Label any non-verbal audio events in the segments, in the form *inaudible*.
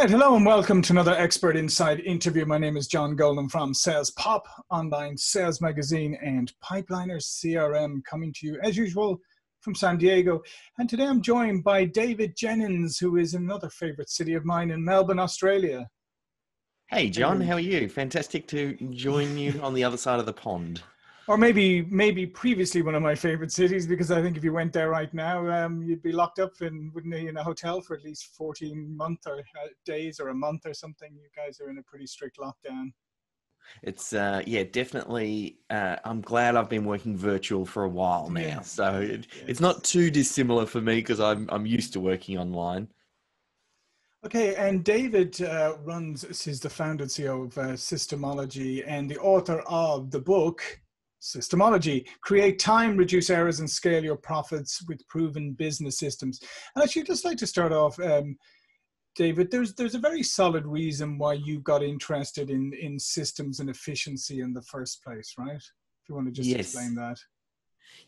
right, hello and welcome to another Expert Insight interview. My name is John Golden from SalesPOP, online sales magazine, and Pipeliner CRM coming to you as usual from San Diego. And today I'm joined by David Jenyns, who is another favorite city of mine in Melbourne, Australia. Hey, John, how are you? Fantastic to join you on the other side of the pond or maybe maybe previously one of my favorite cities because I think if you went there right now, um, you'd be locked up in wouldn't you, in a hotel for at least fourteen month or uh, days or a month or something. You guys are in a pretty strict lockdown. It's uh, yeah, definitely. Uh, I'm glad I've been working virtual for a while now, yeah. so it, yes. it's not too dissimilar for me because I'm I'm used to working online. Okay, and David uh, runs, he's the founder and CEO of uh, Systemology and the author of the book systemology create time reduce errors and scale your profits with proven business systems and actually just like to start off um, david there's there's a very solid reason why you got interested in in systems and efficiency in the first place right if you want to just yes. explain that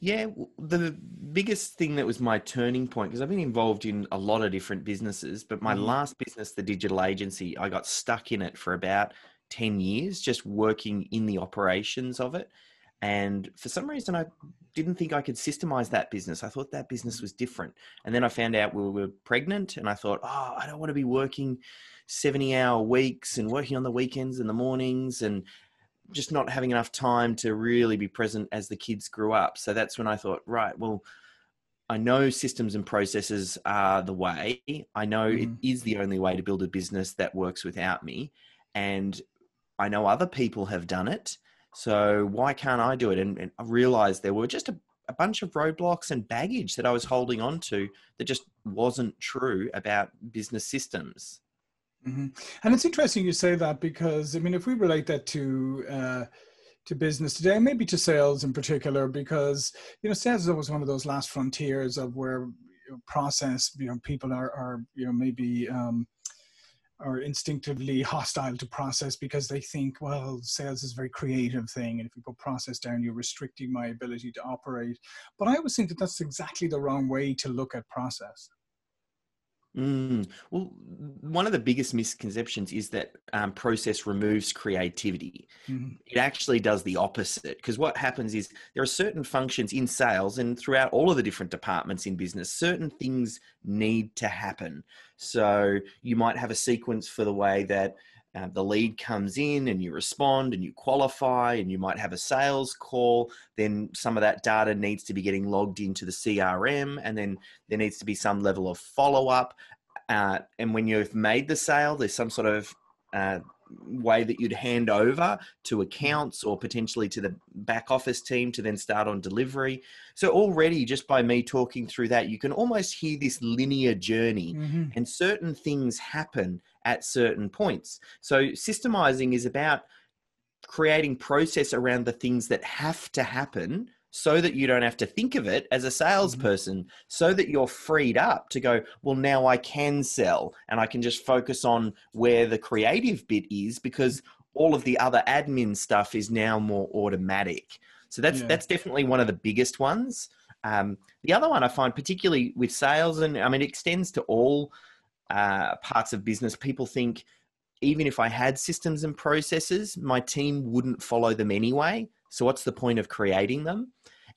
yeah, the biggest thing that was my turning point because I've been involved in a lot of different businesses, but my mm. last business, the digital agency, I got stuck in it for about 10 years, just working in the operations of it. And for some reason, I didn't think I could systemize that business. I thought that business was different. And then I found out we were pregnant, and I thought, oh, I don't want to be working 70 hour weeks and working on the weekends and the mornings and just not having enough time to really be present as the kids grew up. So that's when I thought, right, well, I know systems and processes are the way. I know mm. it is the only way to build a business that works without me. And I know other people have done it. So why can't I do it? And, and I realized there were just a, a bunch of roadblocks and baggage that I was holding on to that just wasn't true about business systems. Mm-hmm. And it's interesting you say that because I mean, if we relate that to uh, to business today, maybe to sales in particular, because you know, sales is always one of those last frontiers of where process, you know, people are are you know maybe um, are instinctively *laughs* hostile to process because they think, well, sales is a very creative thing, and if you put process down, you're restricting my ability to operate. But I always think that that's exactly the wrong way to look at process. Mm. Well, one of the biggest misconceptions is that um, process removes creativity. Mm-hmm. It actually does the opposite because what happens is there are certain functions in sales and throughout all of the different departments in business, certain things need to happen. So you might have a sequence for the way that uh, the lead comes in and you respond and you qualify and you might have a sales call then some of that data needs to be getting logged into the crm and then there needs to be some level of follow-up uh, and when you've made the sale there's some sort of uh, way that you'd hand over to accounts or potentially to the back office team to then start on delivery. So already just by me talking through that, you can almost hear this linear journey mm-hmm. and certain things happen at certain points. So systemizing is about creating process around the things that have to happen so that you don't have to think of it as a mm-hmm. salesperson, mm-hmm. so that you're freed up to go, well, now I can sell and I can just focus on where the creative bit is because all of the other admin stuff is now more automatic. So that's yeah. that's definitely one of the biggest ones. Um, the other one I find, particularly with sales, and I mean, it extends to all uh, parts of business, people think even if I had systems and processes, my team wouldn't follow them anyway. So what's the point of creating them?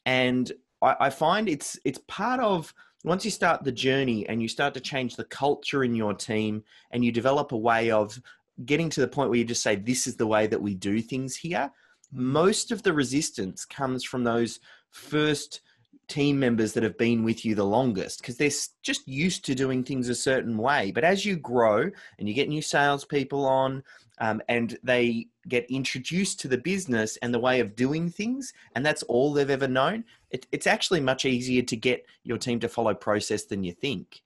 And I, I find it's it's part of once you start the journey and you start to change the culture in your team and you develop a way of getting to the point where you just say this is the way that we do things here most of the resistance comes from those first team members that have been with you the longest because they're just used to doing things a certain way. But as you grow and you get new salespeople on um, and they get introduced to the business and the way of doing things, and that's all they've ever known, it, it's actually much easier to get your team to follow process than you think.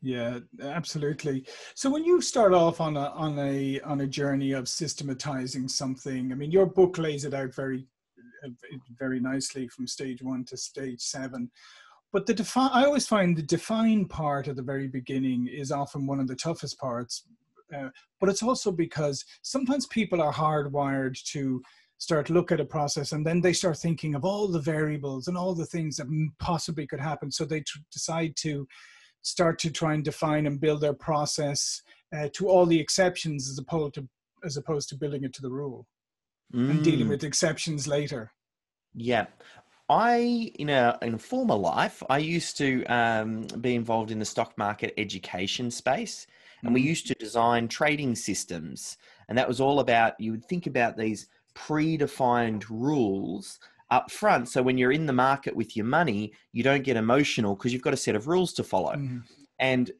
Yeah, absolutely. So when you start off on a on a on a journey of systematizing something, I mean, your book lays it out very very nicely from stage one to stage seven. But the define, I always find the define part at the very beginning is often one of the toughest parts. Uh, but it's also because sometimes people are hardwired to start look at a process and then they start thinking of all the variables and all the things that possibly could happen. So they tr- decide to start to try and define and build their process uh, to all the exceptions as opposed to as opposed to building it to the rule mm. and dealing mm. with exceptions later. Yeah. I, in a in a former life, I used to um, be involved in the stock market education space, and we mm. used to design trading systems, and that was all about. You would think about these predefined rules up front. So when you're in the market with your money, you don't get emotional because you've got a set of rules to follow. Mm. And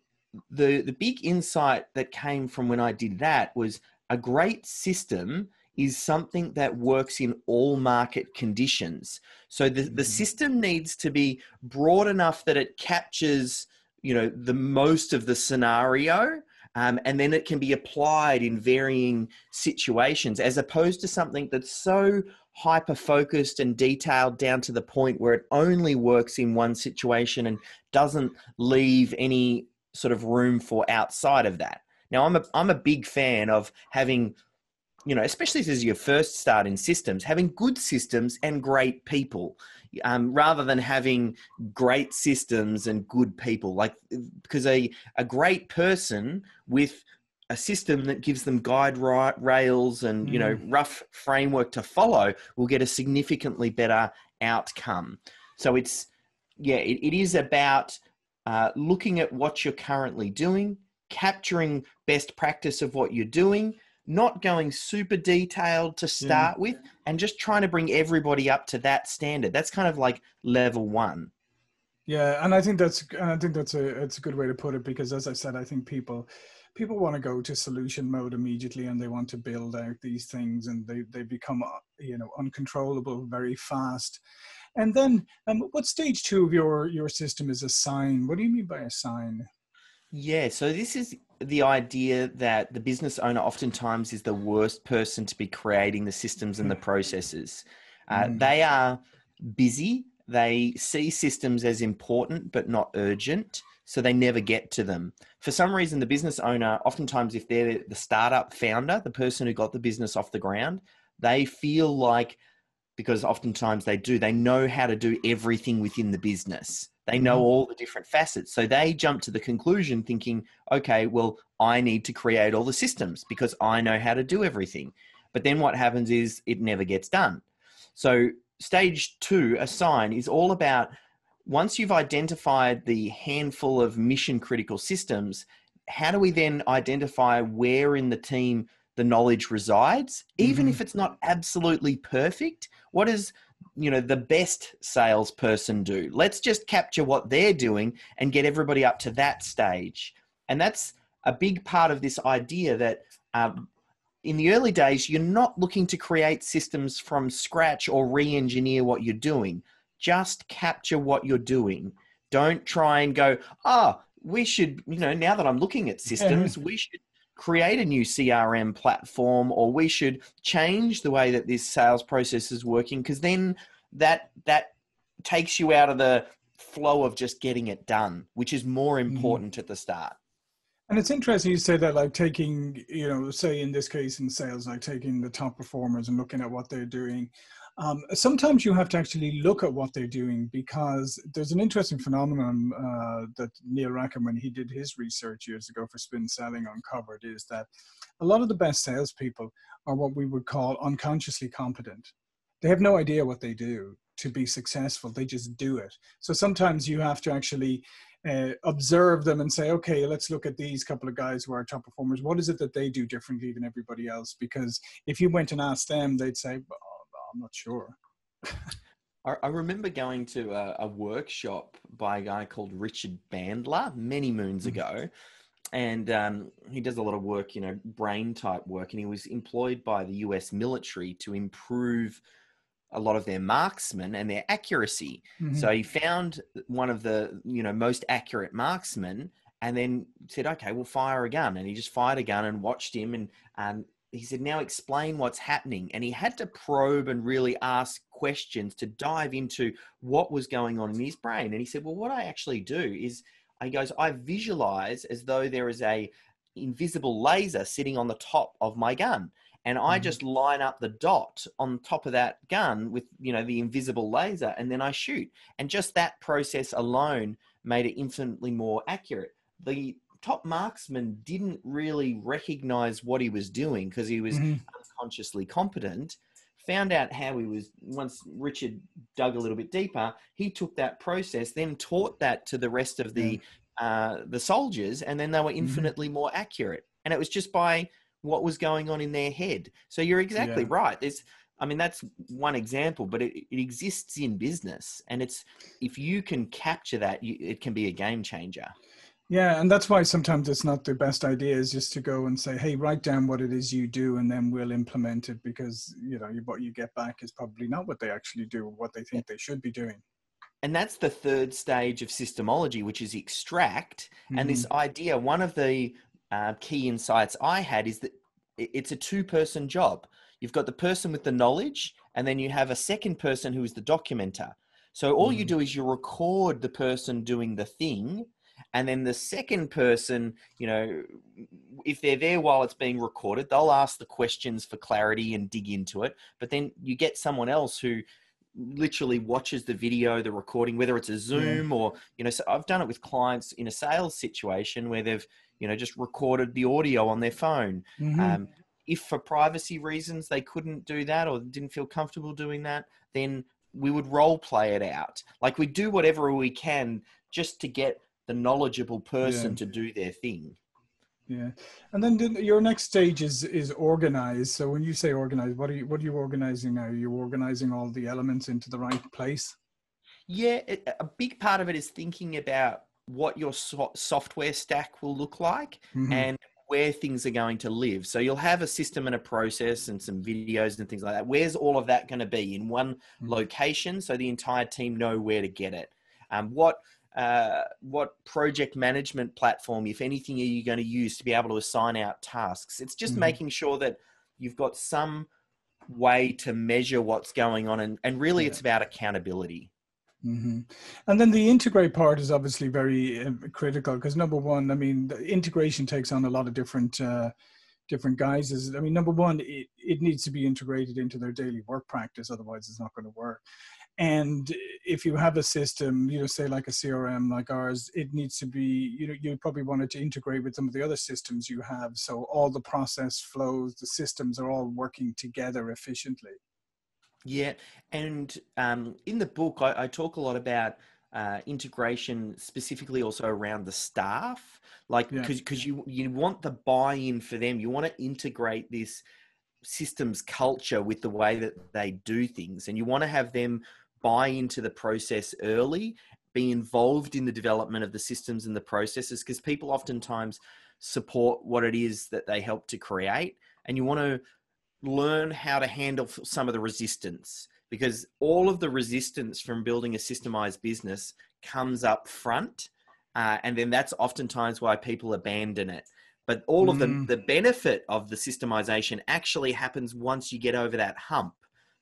the the big insight that came from when I did that was a great system is something that works in all market conditions. So the, the mm-hmm. system needs to be broad enough that it captures, you know, the most of the scenario. Um, and then it can be applied in varying situations as opposed to something that's so hyper focused and detailed down to the point where it only works in one situation and doesn't leave any sort of room for outside of that. Now, I'm a, I'm a big fan of having you know, especially as you first start in systems, having good systems and great people, um, rather than having great systems and good people. Like, because a a great person with a system that gives them guide rails and you know mm. rough framework to follow will get a significantly better outcome. So it's yeah, it, it is about uh, looking at what you're currently doing, capturing best practice of what you're doing not going super detailed to start yeah. with and just trying to bring everybody up to that standard. That's kind of like level one. Yeah and i think that's i think that's a it's a good way to put it because as i said i think people people want to go to solution mode immediately and they want to build out these things and they they become uh, you know uncontrollable very fast. And then um, what stage two of your your system is a sign what do you mean by a sign yeah, so this is the idea that the business owner oftentimes is the worst person to be creating the systems and the processes. Uh, mm. They are busy, they see systems as important but not urgent, so they never get to them. For some reason, the business owner, oftentimes, if they're the startup founder, the person who got the business off the ground, they feel like, because oftentimes they do, they know how to do everything within the business. They know mm-hmm. all the different facets. So they jump to the conclusion thinking, okay, well, I need to create all the systems because I know how to do everything. But then what happens is it never gets done. So stage two, assign, is all about once you've identified the handful of mission critical systems, how do we then identify where in the team the knowledge resides, even mm-hmm. if it's not absolutely perfect? What is you know the best salesperson do. Let's just capture what they're doing and get everybody up to that stage. And that's a big part of this idea that um, in the early days you're not looking to create systems from scratch or re-engineer what you're doing. Just capture what you're doing. Don't try and go ah oh, we should you know now that i'm looking at *laughs* systems we should create a new CRM platform or we should change the way that this sales process is working because then that that takes you out of the flow of just getting it done, which is more mm-hmm. important mm. at the start. And it's interesting you say that, like taking, you know, say in this case in sales, like taking the top performers and looking at what they're doing um, sometimes you have to actually look at what they're doing because there's an interesting phenomenon uh, that Neil Rackham, when he did his research years ago for Spin Selling, uncovered is that a lot of the best salespeople are what we would call unconsciously competent. They have no idea what they do to be successful, they just do it. So sometimes you have to actually uh, observe them and say, okay, let's look at these couple of guys who are top performers. What is it that they do differently than everybody else? Because if you went and asked them, they'd say, I'm not sure. I remember going to a, a, workshop by a guy called Richard Bandler many moons mm-hmm. ago. And um, he does a lot of work, you know, brain type work. And he was employed by the US military to improve a lot of their marksmen and their accuracy. Mm-hmm. So he found one of the, you know, most accurate marksmen and then said, okay, we'll fire a gun. And he just fired a gun and watched him and, and he said, now explain what's happening. And he had to probe and really ask questions to dive into what was going on in his brain. And he said, well, what I actually do is, he goes, I visualize as though there is a invisible laser sitting on the top of my gun. And I mm-hmm. just line up the dot on top of that gun with, you know, the invisible laser, and then I shoot. And just that process alone made it infinitely more accurate. The top marksman didn't really recognize what he was doing because he was mm-hmm. unconsciously competent found out how he was once richard dug a little bit deeper he took that process then taught that to the rest of the uh, the soldiers and then they were mm-hmm. infinitely mm-hmm. more accurate and it was just by what was going on in their head so you're exactly yeah. right there's I mean, that's one example, but it, it exists in business. And it's, if you can capture that, you, it can be a game changer. Yeah, and that's why sometimes it's not the best idea is just to go and say, "Hey, write down what it is you do, and then we'll implement it." Because you know what you get back is probably not what they actually do, what they think they should be doing. And that's the third stage of systemology, which is extract. Mm-hmm. And this mm-hmm. idea, one of the uh, key insights I had is that it's a two-person job. You've got the person with the knowledge, and then you have a second person who is the documenter. So all mm. you do is you record the person doing the thing, and then the second person, you know, if they're there while it's being recorded, they'll ask the questions for clarity and dig into it. But then you get someone else who literally watches the video, the recording, whether it's a Zoom or, you know, so I've done it with clients in a sales situation where they've, you know, just recorded the audio on their phone. Mm-hmm. Um, if for privacy reasons they couldn't do that or didn't feel comfortable doing that, then we would role play it out. Like we do whatever we can just to get the knowledgeable person yeah. to do their thing. Yeah, and then the, your next stage is is organize. So when you say organize, what are you what are you organizing now? Are you organizing all the elements into the right place? Yeah, a big part of it is thinking about what your so- software stack will look like mm-hmm. and where things are going to live. So you'll have a system and a process and some videos and things like that. Where's all of that going to be in one mm-hmm. location so the entire team know where to get it? Um, what uh, what project management platform, if anything, are you going to use to be able to assign out tasks? It's just mm-hmm. making sure that you've got some way to measure what's going on, and, and really yeah. it's about accountability. Mm-hmm. And then the integrate part is obviously very uh, critical because number one, I mean, integration takes on a lot of different uh, different guises. I mean, number one, it, it needs to be integrated into their daily work practice, otherwise it's not going to work. And if you have a system, you know, say like a CRM like ours, it needs to be, you know, you probably want it to integrate with some of the other systems you have. So all the process flows, the systems are all working together efficiently. Yeah, and um, in the book, I, I, talk a lot about uh, integration, specifically also around the staff, like because yeah. because you you want the buy-in for them. You want to integrate this systems culture with the way that they do things, and you want to have them buy into the process early, be involved in the development of the systems and the processes, because people oftentimes support what it is that they help to create, and you want to learn how to handle some of the resistance because all of the resistance from building a systemized business comes up front uh, and then that's oftentimes why people abandon it but all mm. of the, mm. the benefit of the systemization actually happens once you get over that hump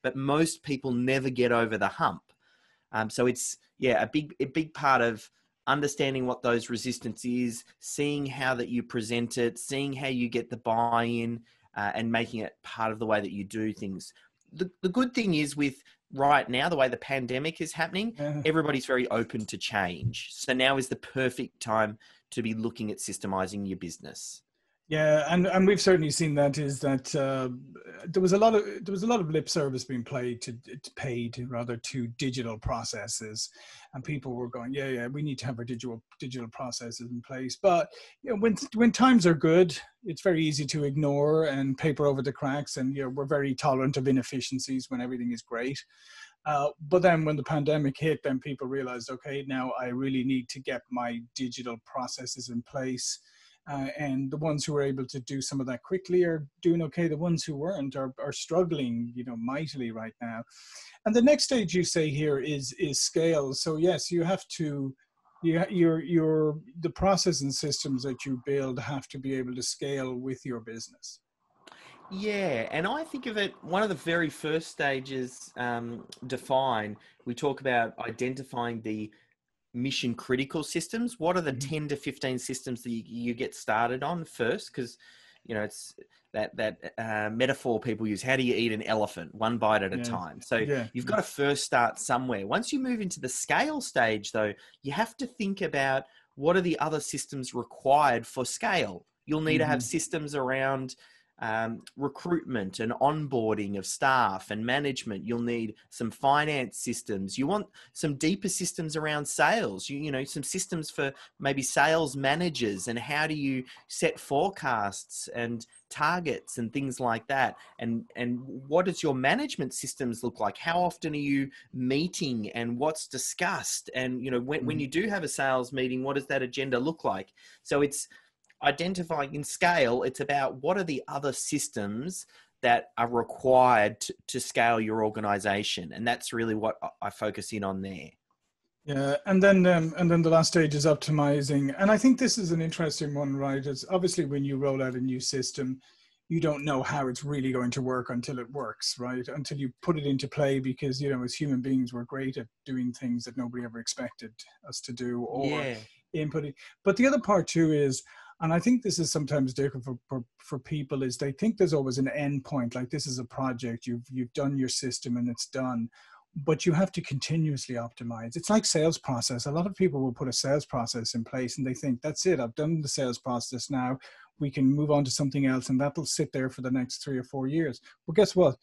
but most people never get over the hump um, so it's yeah a big a big part of understanding what those resistance is seeing how that you present it seeing how you get the buy-in uh, and making it part of the way that you do things. The, the good thing is with right now, the way the pandemic is happening, yeah. everybody's very open to change. So now is the perfect time to be looking at systemizing your business. Yeah, and, and we've certainly seen that is that uh, there was a lot of there was a lot of lip service being played to, to paid rather to digital processes, and people were going, yeah, yeah, we need to have our digital digital processes in place. But you know, when when times are good, it's very easy to ignore and paper over the cracks, and you know, we're very tolerant of inefficiencies when everything is great. Uh, but then when the pandemic hit, then people realized, okay, now I really need to get my digital processes in place uh, and the ones who are able to do some of that quickly are doing okay. The ones who weren't are, are struggling, you know, mightily right now. And the next stage you say here is is scale. So yes, you have to, you your your the process and systems that you build have to be able to scale with your business. Yeah, and I think of it one of the very first stages um, define. We talk about identifying the mission critical systems what are the mm-hmm. 10 to 15 systems that you, you get started on first because you know it's that that uh, metaphor people use how do you eat an elephant one bite at a time so yeah. you've got to first start somewhere once you move into the scale stage though you have to think about what are the other systems required for scale? You'll need mm-hmm. to have mm-hmm. systems around um, recruitment and onboarding of staff and management. You'll need some finance systems. You want some deeper systems around sales. You, you know, some systems for maybe sales managers and how do you set forecasts and targets and things like that. And and what does your management systems look like? How often are you meeting and what's discussed? And you know, when, mm when you do have a sales meeting, what does that agenda look like? So it's identifying in scale, it's about what are the other systems that are required to, to scale your organization. And that's really what I focus in on there. Yeah, and then um, and then the last stage is optimizing, and I think this is an interesting one, right? It's obviously when you roll out a new system, you don't know how it's really going to work until it works, right? Until you put it into play, because you know, as human beings, we're great at doing things that nobody ever expected us to do or yeah. inputting. But the other part too is and i think this is sometimes difficult for, for, for, people is they think there's always an end point like this is a project you've you've done your system and it's done but you have to continuously optimize. It's like sales process. A lot of people will put a sales process in place and they think that's it i've done the sales process now. We can move on to something else and that'll sit there for the next three or four years. Well guess what?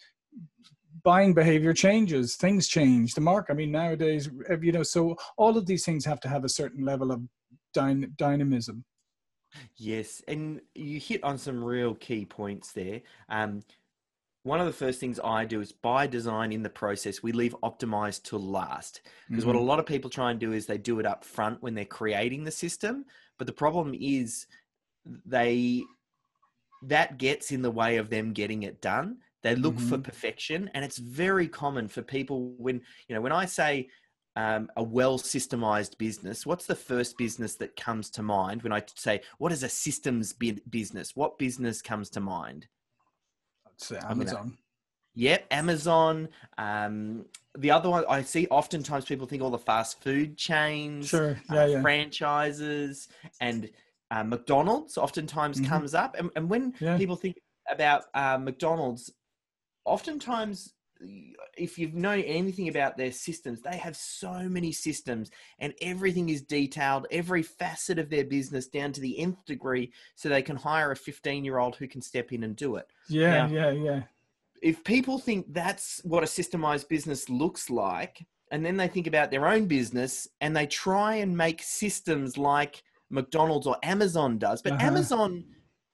Buying behavior changes things change the mark i mean nowadays you know so all of these things have to have a certain level of dynamism Yes, and you hit on some real key points there. Um, one of the first things I do is by design in the process, we leave optimized to last. Because mm-hmm. what a mm-hmm. lot of people try and do is they do it up front when they're creating the system. But the problem is they that gets in the way of them getting it done. They look mm-hmm. for perfection. And it's very common for people when, you know, when I say um, a well systemized business, what's the first business that comes to mind when I say, what is a systems business? What business comes to mind? I'd say Amazon. Yep, Amazon. Um, the other one I see oftentimes people think all the fast food chains, sure, yeah, uh, yeah. franchises, and uh, McDonald's oftentimes mm-hmm. comes up. And, and when yeah. people think about uh, McDonald's, oftentimes if you've known anything about their systems, they have so many systems and everything is detailed, every facet of their business down to the nth degree, so they can hire a 15 year old who can step in and do it. Yeah, now, yeah, yeah. If people think that's what a systemized business looks like, and then they think about their own business and they try and make systems like McDonald's or Amazon does, but uh-huh. Amazon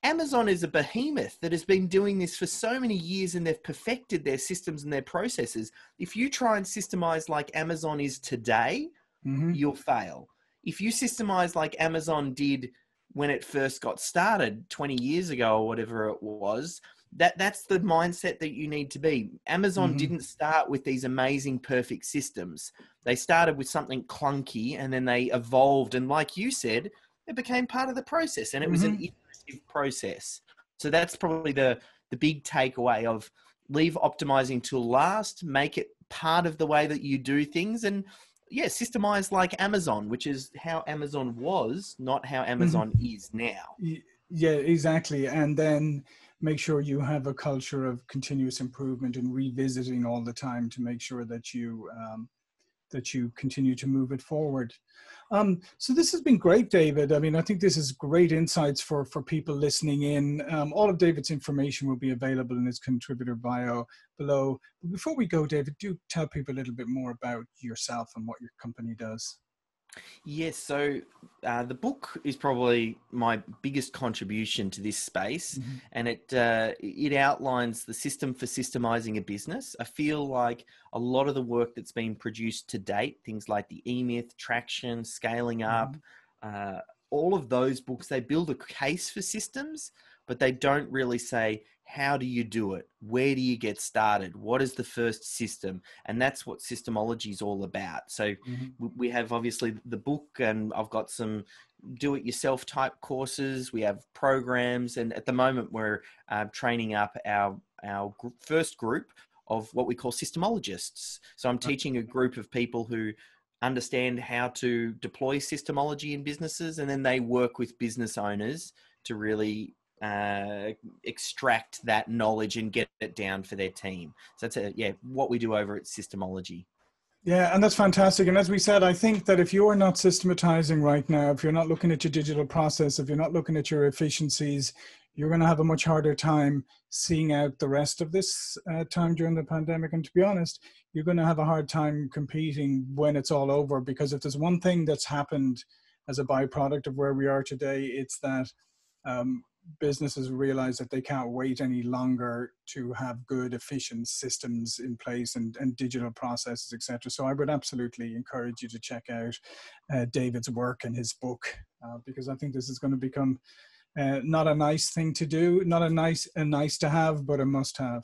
Amazon is a behemoth that has been doing this for so many years and they've perfected their systems and their processes. If you try and systemize like Amazon is today, mm-hmm. you'll fail. If you systemize like Amazon did when it first got started 20 years ago or whatever it was, that that's the mindset that you need to be. Amazon mm-hmm. didn't start with these amazing perfect systems. They started with something clunky and then they evolved and like you said, it became part of the process and it was mm-hmm. an iterative process. So that's probably the the big takeaway of leave optimizing to last, make it part of the way that you do things and yeah, systemize like Amazon, which is how Amazon was, not how mm-hmm. Amazon mm-hmm. is now. Yeah, exactly. And then make sure you have a culture of continuous improvement and revisiting all the time to make sure that you um, that you continue to move it forward. Um, so this has been great, David. I mean, I think this is great insights for, for people listening in. Um, all of David's information will be available in his contributor bio below. But before we go, David, do tell people a little bit more about yourself and what your company does. Yes, so uh, the book is probably my biggest contribution to this space, mm-hmm. and it uh, it outlines the system for systemizing a business. I feel like a lot of the work that's been produced to date, things like the E Myth, Traction, Scaling Up, mm-hmm. uh, all of those books, they build a case for systems, but they don't really say how do you do it? Where do you get started? What is the first system? And that's what systemology is all about. So mm-hmm. we have obviously the book, and I've got some do it yourself type courses. We have programs, and at the moment we're uh, training up our our first group of what we call systemologists. So I'm teaching a group of people who understand how to deploy systemology in businesses, and then they work with business owners to really uh, extract that knowledge and get it down for their team. So that's a, yeah, what we do over at Systemology. Yeah, and that's fantastic. And as we said, I think that if you're not systematizing right now, if you're not looking at your digital process, if you're not looking at your efficiencies, you're going to have a much harder time seeing out the rest of this uh, time during the pandemic. And to be honest, you're going to have a hard time competing when it's all over because if there's one thing that's happened as a byproduct of where we are today, it's that um, businesses realize that they can't wait any longer to have good efficient systems in place and, and digital processes etc so i would absolutely encourage you to check out uh, david's work and his book uh, because i think this is going to become uh, not a nice thing to do not a nice a nice to have but a must have.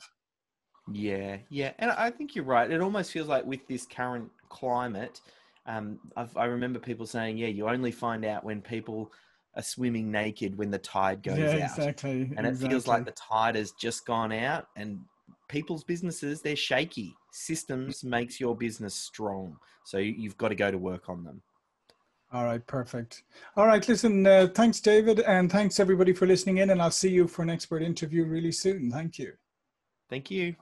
Yeah yeah and i think you're right. It almost feels like with this current climate um, i remember people saying yeah you only find out when people are swimming naked when the tide goes yeah, out. Exactly. And it feels like the tide has just gone out and people's businesses, they're shaky. Systems makes your business strong. So you've got to go to work on them. All right, perfect. All right, listen, uh, thanks, David, and thanks everybody for listening in. And I'll see you for an expert interview really soon. Thank you. Thank you.